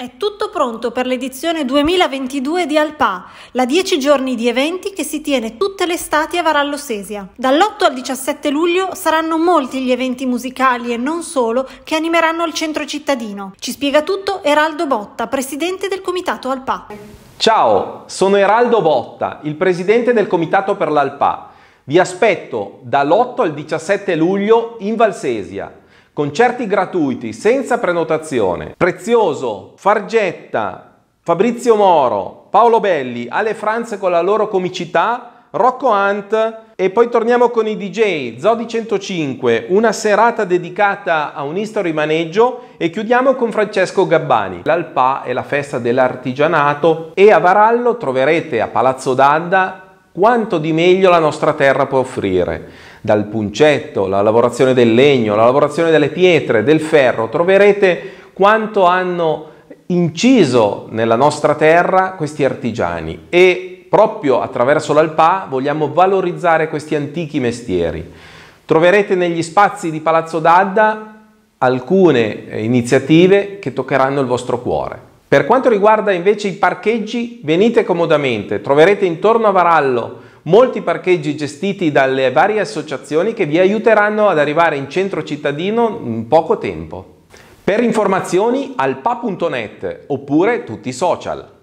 È tutto pronto per l'edizione 2022 di Alpa, la 10 giorni di eventi che si tiene tutte le estati a Varallo Sesia. Dall'8 al 17 luglio saranno molti gli eventi musicali e non solo che animeranno il centro cittadino. Ci spiega tutto Eraldo Botta, presidente del comitato Alpa. Ciao, sono Eraldo Botta, il presidente del comitato per l'Alpa. Vi aspetto dall'8 al 17 luglio in Valsesia Concerti gratuiti senza prenotazione. Prezioso, Fargetta, Fabrizio Moro, Paolo Belli, Ale Franz con la loro comicità, Rocco Hunt e poi torniamo con i DJ, Zodi 105, una serata dedicata a un history maneggio e chiudiamo con Francesco Gabbani. L'Alpa è la festa dell'artigianato e a Varallo troverete a Palazzo d'Adda quanto di meglio la nostra terra può offrire dal puncetto, la lavorazione del legno, la lavorazione delle pietre, del ferro, troverete quanto hanno inciso nella nostra terra questi artigiani e proprio attraverso l'Alpa vogliamo valorizzare questi antichi mestieri. Troverete negli spazi di Palazzo d'Adda alcune eh, iniziative che toccheranno il vostro cuore. Per quanto riguarda invece i parcheggi, venite comodamente, troverete intorno a Varallo molti parcheggi gestiti dalle varie associazioni che vi aiuteranno ad arrivare in centro cittadino in poco tempo. Per informazioni alpa.net oppure tutti i social.